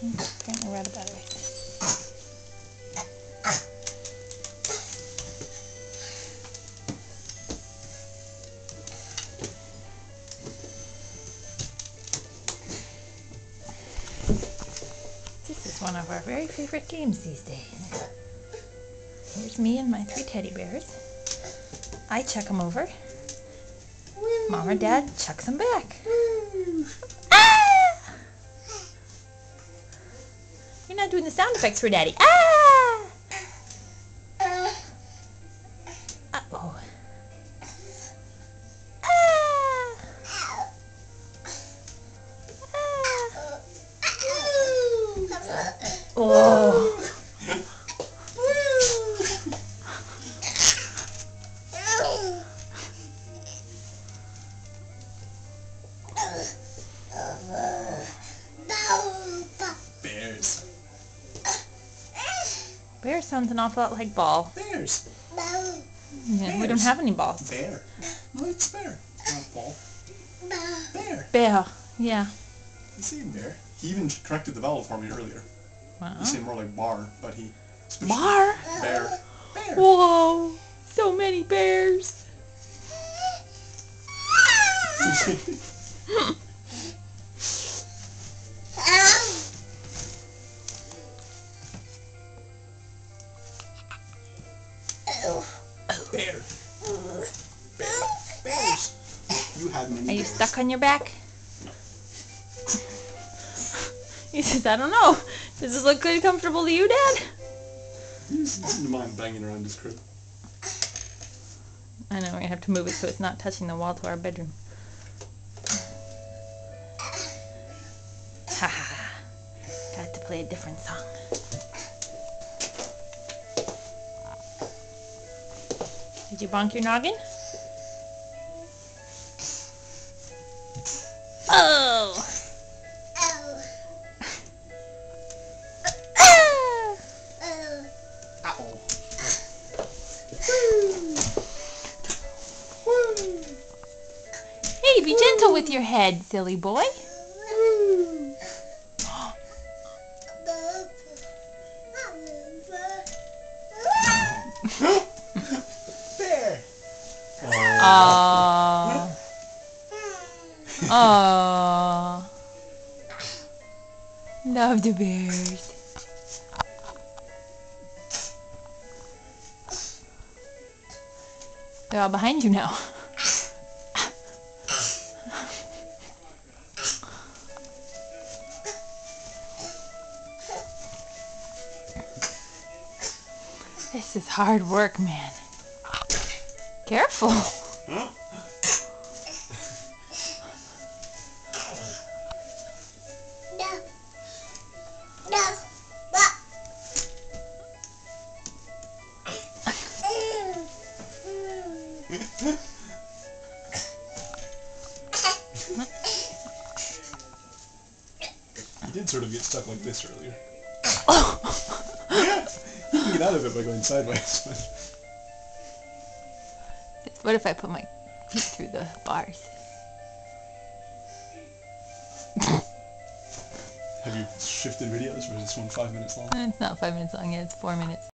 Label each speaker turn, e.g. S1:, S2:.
S1: This is one of our very favorite games these days. Here's me and my three teddy bears. I chuck them over. Mom or Dad chucks them back. Not doing the sound effects for Daddy. Ah! Uh-oh. Ah! Ah! Oh. Bear sounds an awful lot like ball.
S2: Bears.
S1: Yeah, we don't have any balls.
S2: Bear. No, it's bear. Not ball. Bear.
S1: Bear. Yeah.
S2: You see bear. He even corrected the vowel for me earlier.
S1: Wow.
S2: He said more like bar, but he.
S1: Bar.
S2: Bear. Bear.
S1: Whoa. So many bears.
S2: Bear. Bear. Bears. You have many
S1: Are you
S2: bears.
S1: stuck on your back? He says, I don't know. Does this look good comfortable to you, Dad?
S2: He doesn't mind banging around his crib.
S1: I know, to have to move it so it's not touching the wall to our bedroom. Ha ha. Got to play a different song. Did you bonk your noggin? Oh! Ah! Hey, be gentle with your head, silly boy. Aww. Aww. Love the bears. They're all behind you now. This is hard work, man. Careful.
S2: Huh? He did sort of get stuck like this earlier. Oh. You can get out of it by going sideways.
S1: What if I put my feet through the bars?
S2: Have you shifted videos or is this one five minutes long?
S1: It's not five minutes long yet, it's four minutes.